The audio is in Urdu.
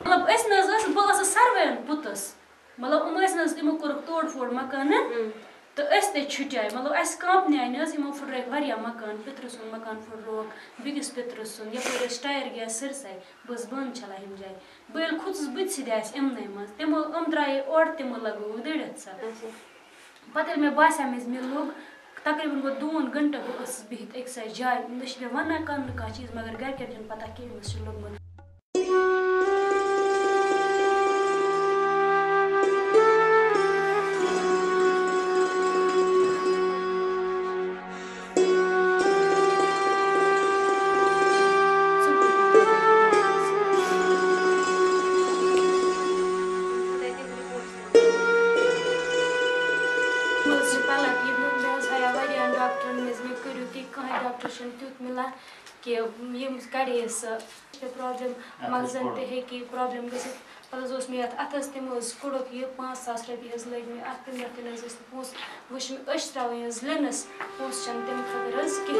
مطلب نہٕ حظ ٲسۍ بہٕ ٲسٕس ساروِیَن پوٚتُس مطلب ٲسۍ نہٕ حظ یِمو کوٚرُکھ توڑ پھوڑ مکانَن تہٕ أسۍ تہِ چھُٹیٛاے مطلب اَسہِ کانٛپنیٛاے نہٕ حظ یِمو پھٕٹرٲوِکھ واریاہ مکان پِترٕ سُنٛد مکان پھٕٹرووُکھ بیٚکِس پِترٕ سُنٛد یَپٲرۍ ٲسۍ ٹایَر گیس سٲرسٕے بہٕ ٲسٕس بانہٕ چھَلان ییٚمہِ جایہِ بہٕ ییٚلہِ کھوٗژٕس بہٕ تہِ سیٚدے اَسہِ یِمنٕے منٛز تِمو یِم درٛایے اورٕ تِمو لگووُکھ دٔرِتھ سۄ پَتہٕ ییٚلہِ مےٚ باسیٛو مےٚ مےٚ لوٚگ تقریٖباً گوٚو دوٗن گھنٹہٕ بہٕ ٲسٕس بِہِتھ أکۍسٕے جایہِ نہ چھِ مےٚ وَنان کانٛہہ نہٕ کانٛہہ چیٖز مگر گَرِکٮ۪ن چھَنہٕ پَتہ کِہیٖنۍ أمِس چھُ لوٚگمُت پَلک یہِ مےٚ حظ ہایا واریاہَن ڈاکٹرَن حظ مےٚ کٔرِو تُہۍ کٕہٕنۍ ڈاکٹر چھُنہٕ تیُتھ مِلان کہِ یِم کَڑے سۄ پرٛابلِم مغزَن تہِ ہیٚکہِ یہِ پرٛابلِم گٔژھِتھ پَتہٕ حظ اوس مےٚ یَتھ اَتھَس تِمو حظ کوٚڑُکھ یہِ پانٛژھ ساس رۄپیہِ حظ لٔگۍ مےٚ اَتھ تہِ نہٕ حظ ٲسۍ نہٕ پونٛسہٕ وۄنۍ چھِ مےٚ أچھ ترٛاوٕنۍ حظ لِنَس پونٛسہٕ چھَنہٕ تَمہِ خٲطرٕ حظ کِہیٖنۍ